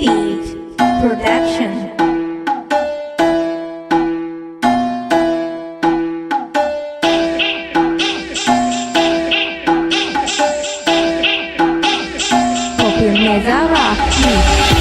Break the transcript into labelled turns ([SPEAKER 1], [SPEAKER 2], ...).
[SPEAKER 1] Eat Production. Popionezawa